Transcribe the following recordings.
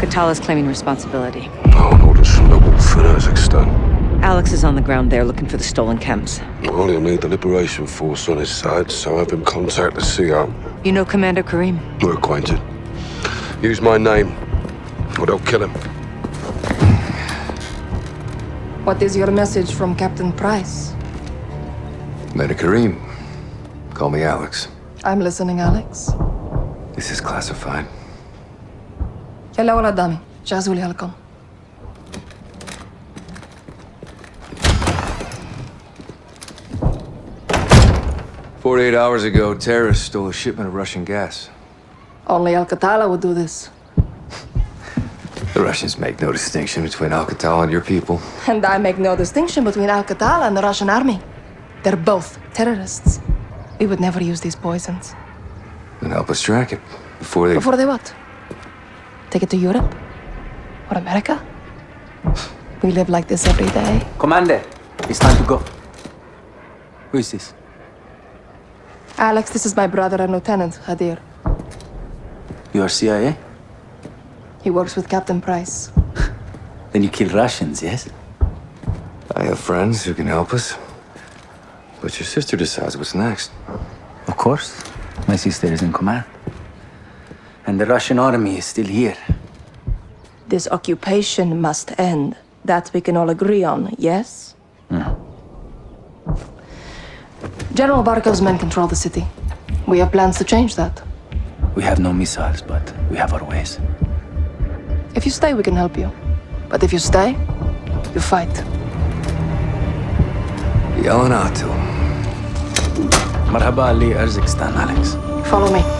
Al-Qatala's claiming responsibility. Oh, an order from the wolf in Kazakhstan. Alex is on the ground there looking for the stolen chems. Well, he'll need the Liberation Force on his side, so have him contact the CO. You know Commander Karim? We're acquainted. Use my name, or they'll kill him. What is your message from Captain Price? Commander Karim. Call me Alex. I'm listening, Alex. This is classified. الأول قدامي جهزوا لي هالكم Forty-eight hours ago, terrorists stole a shipment of Russian gas. Only Al-Qatala would do this. the Russians make no distinction between Al-Qatala and your people. And I make no distinction between Al-Qatala and the Russian army. They're both terrorists. We would never use these poisons. Then help us track it. Before they... Before they what? Take it to Europe? Or America? We live like this every day. Commander, it's time to go. Who is this? Alex, this is my brother and Lieutenant, Hadir. You are CIA? He works with Captain Price. Then you kill Russians, yes? I have friends who can help us. But your sister decides what's next. Of course. My sister is in command. And the Russian army is still here. This occupation must end. That we can all agree on, yes? Hmm. General Barkov's men control the city. We have plans to change that. We have no missiles, but we have our ways. If you stay, we can help you. But if you stay, you fight. Yelenatu. Marhaba Ali Urzikstan, Alex. Follow me.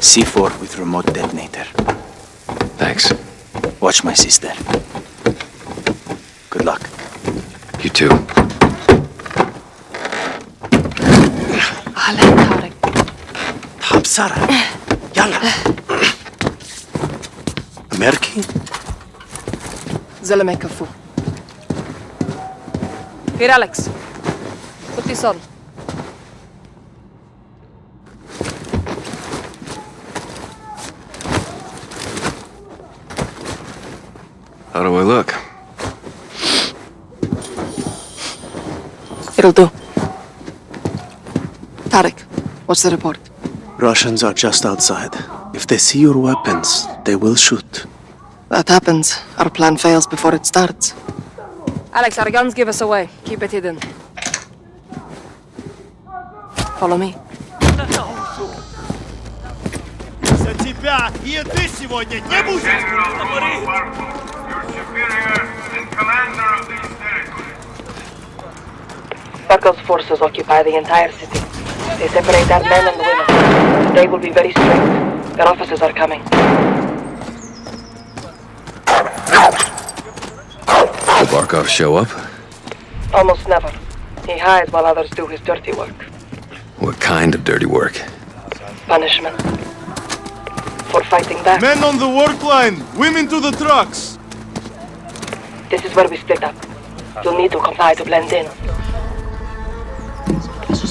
C4 with remote detonator. Thanks. Watch my sister. Good luck. You too. على طارق بسرعة يلا أمريكي زلمه يكفوه Here, Alex. Put How do I look? It'll do. Tarek, what's the report? Russians are just outside. If they see your weapons, they will shoot. That happens. Our plan fails before it starts. Alex, our guns give us away. Keep it hidden. Follow me. За тебя и ты сегодня не будешь Barkov's forces occupy the entire city. They separate our men and women. They will be very strict. Their officers are coming. Will Barkov show up? Almost never. He hides while others do his dirty work. What kind of dirty work? Punishment. For fighting back. Men on the work line! Women to the trucks! This is where we split up. You'll need to comply to blend in.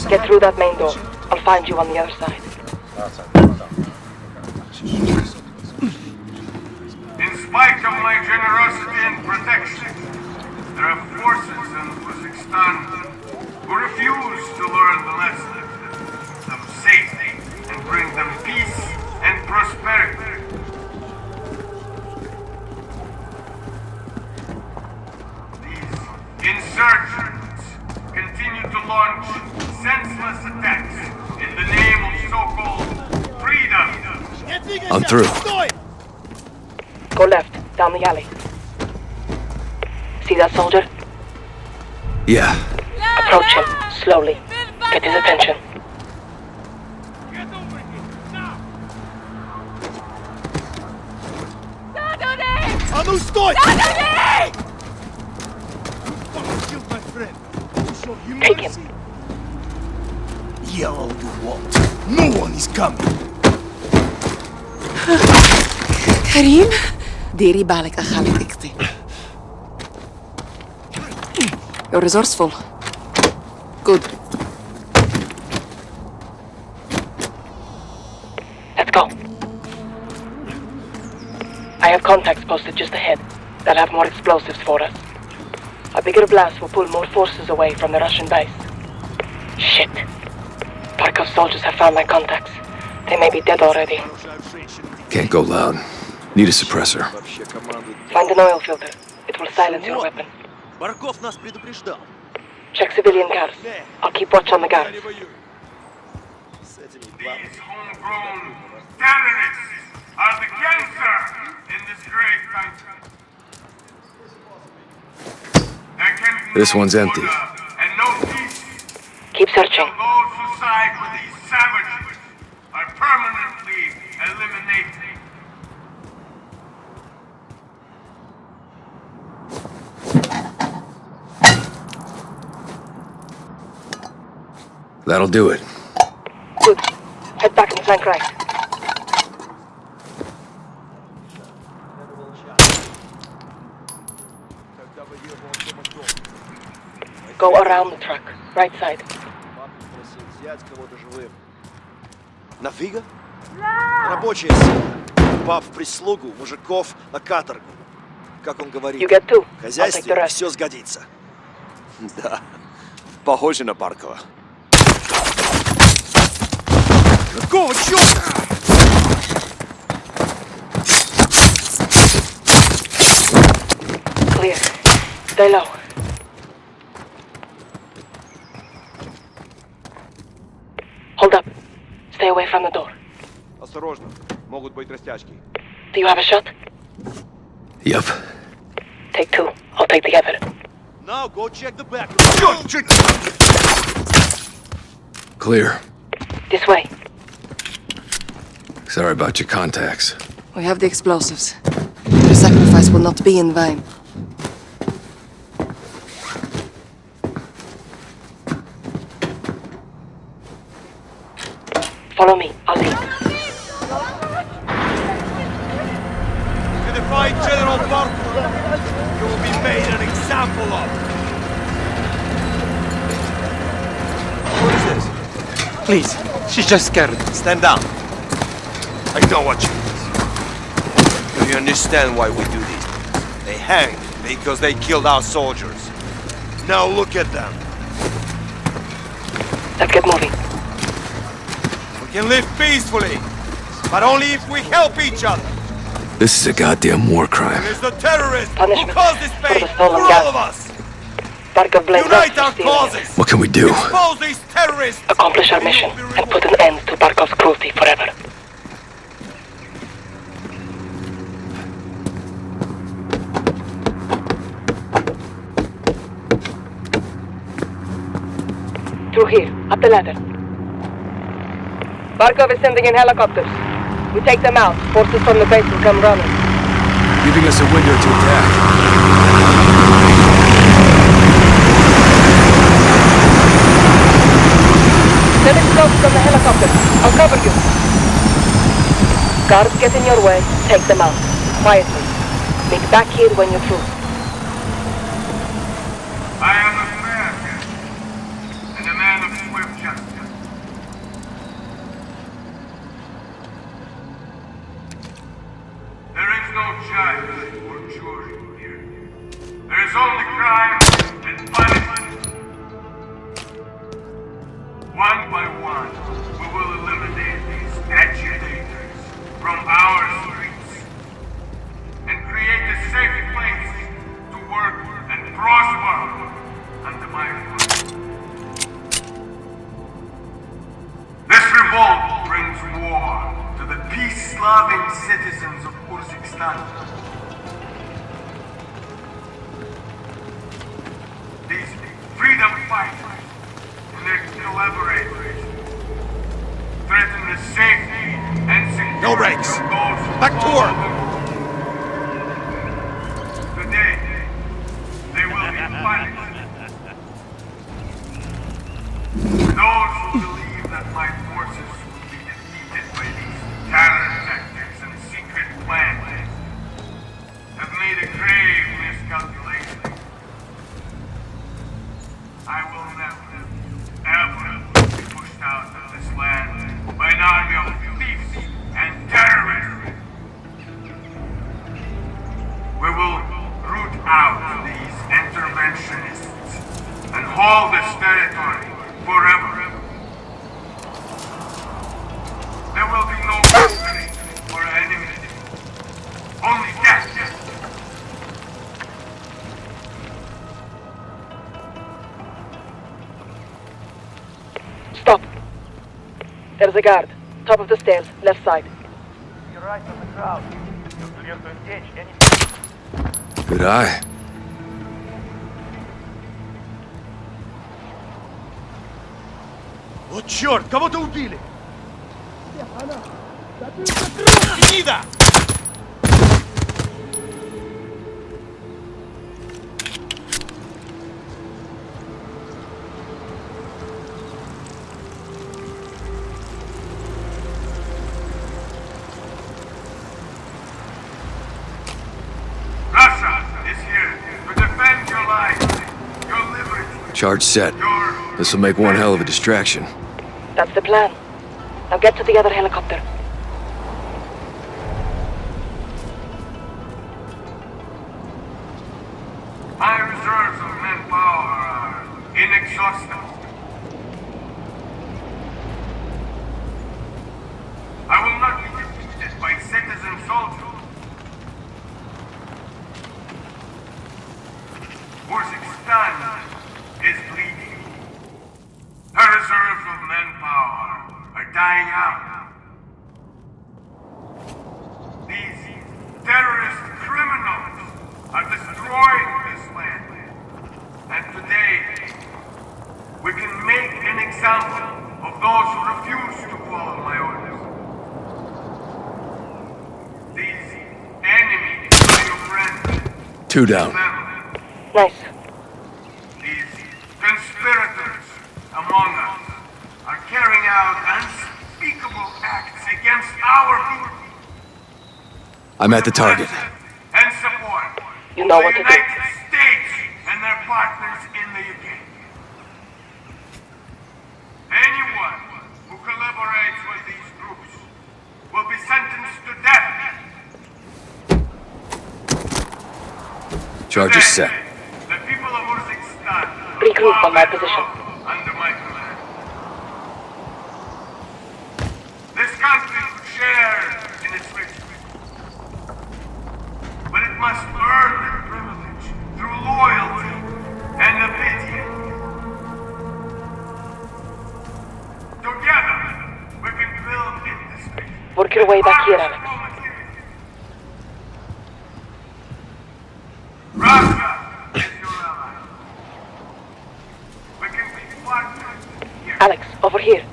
Get through that main door. I'll find you on the other side. In spite of my generosity and protection, there are forces in Urzikstan who refuse to learn the lesson. of safety and bring them peace and prosperity. Insurgents continue to launch senseless attacks in the name of so-called freedom. I'm through. Go left, down the alley. See that soldier? Yeah. Approach him, slowly. Get his attention. Yell all you want. No one is coming. كريم ديري بالك أخلي دقتي You're resourceful. Good. Let's go. I have contacts posted just ahead that have more explosives for us. A bigger blast will pull more forces away from the Russian base. Barkov soldiers have found my contacts. They may be dead already. Can't go loud. Need a suppressor. Find an oil filter. It will silence your weapon. Барков нас предупреждал. Check civilian guards. I'll keep watch on the guards. These homegrown are the cancer in this great country. This one's empty. No Keep searching till those who side with these savages are permanently eliminated. That'll do it. Good. Head back and flank right. Go around the truck. Right side. Кого-то живым. Нафига? Рабочая сила. Пап в прислугу, мужиков на каторгу. Как он говорит, в хозяйстве все сгодится. Да, похоже на Баркова. Какого черта? Clear. Stay low. away from the door. Осторожно, могут быть растяжки. Do you have a shot? Yep. Take two. I'll take the other. Now go check the back. Clear. This way. Sorry about your contacts. We have the explosives. Your sacrifice will not be in vain. Please, she's just scared. Stand down. I know what you mean. Do you understand why we do this? They hanged because they killed our soldiers. Now look at them. Let's get moving. We can live peacefully, but only if we help each other. This is a goddamn war crime. It is the terrorists who caused this pain the for all of us. Barkov blames us Unite our causes. What can we do? Expose these terrorists. Accomplish our mission and put an end to Barkov's cruelty forever. Through here, up the ladder. Barkov is sending in helicopters. We take them out. Forces from the base will come running. Giving us a window to attack. Send explosives on the helicopter. I'll cover you. Guards get in your way. Take them out. Quietly. Meet back here when you're through. I am a American, and a man of swift justice. There is no judge or jury here. There is only crime and punishment. Back to follow There's a guard. Top of the stairs, left side. You're right on the crowd. You're clear to engage any Good eye. О, черт! Кого-то убили! Гнида! Charge set. This will make one hell of a distraction. That's the plan. Now get to the other helicopter. My reserves of manpower are inexhaustible. I will not be defeated by citizen soldiers. Urzikstan is bleeding. Her reserves of manpower are dying out. These terrorist criminals are destroying this land. And today, we can make an example of those who refuse to follow my orders. These enemies are your friends. Two down. Nice. These conspirators among us are carrying out unspeakable acts against our people. I'm at the target. And support. You know the what to do. United States and their partners in the UK. Anyone who collaborates with these groups will be sentenced to death. Charge is set. The people of Urzikstan Regroup on my position. Under my command. This country could share in its riches. But it must earn that privilege through loyalty and obedience. Together, we can build industry. Work your way back here, Alex. Russia is your ally. We can be partners here. Alex, over here.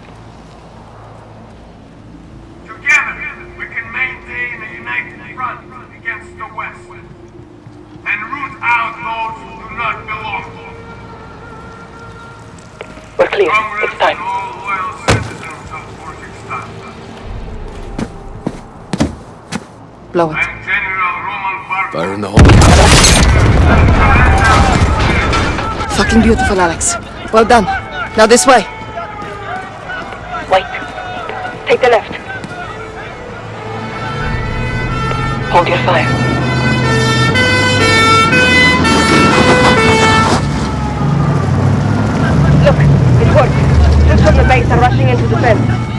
Together, we can maintain a united front against the West and root out those who do not belong. We're clear. Congress It's time. and all loyal Blow it. I'm General Roman Barkov. Fire in the hole. Fucking beautiful, Alex. Well done. Now this way. Wait. Take the left. Hold your fire. Look, it worked. Troops from the base are rushing into the fence.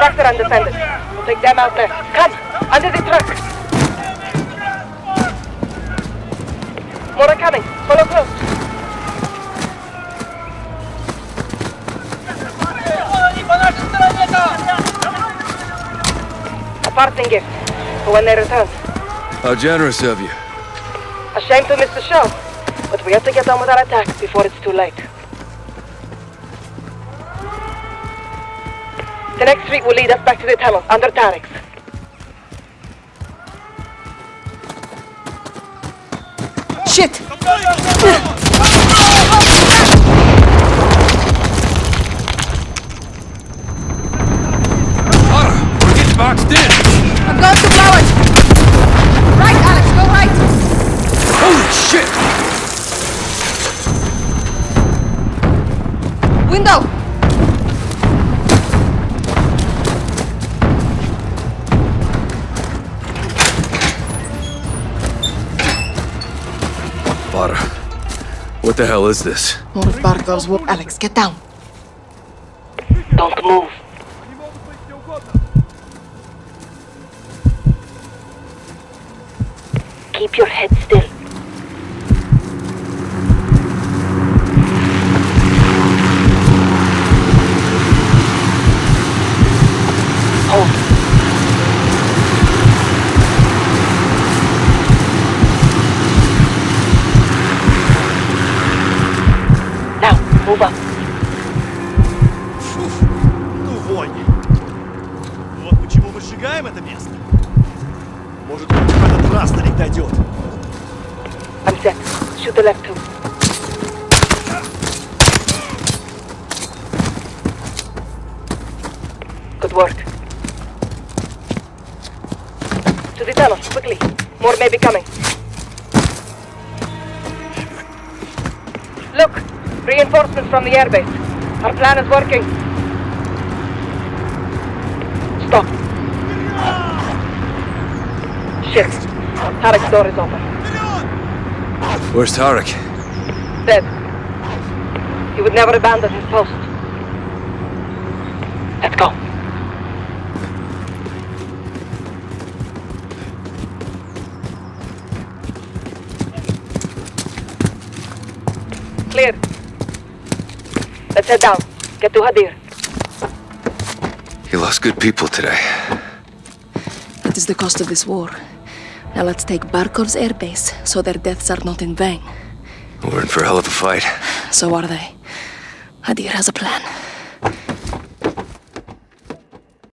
Are undefended. We'll take them out next. Come, under the truck. More are coming. Follow close. A parting gift for when they return. How generous of you. A shame to miss the show, but we have to get on with our attack before it's too late. The next street will lead us back to the tunnel under Tarek's. Shit! The hell is this? More of Barkov's work. Alex, get down. Don't move. Keep your head still. хоть в этот раз до них дойдет. I'm set. Shoot the left too. Good work. To the tunnel, quickly. More may be coming. Look! Reinforcements from the airbase. Our plan is working. Stop. Shit. Tarek's door is open. Where's Tarek? Dead. He would never abandon his post. Let's go. Clear. Let's head down. Get to Hadir. You lost good people today. That is the cost of this war. Now let's take Barkov's airbase so their deaths are not in vain. We're in for a hell of a fight. So are they. Hadir has a plan.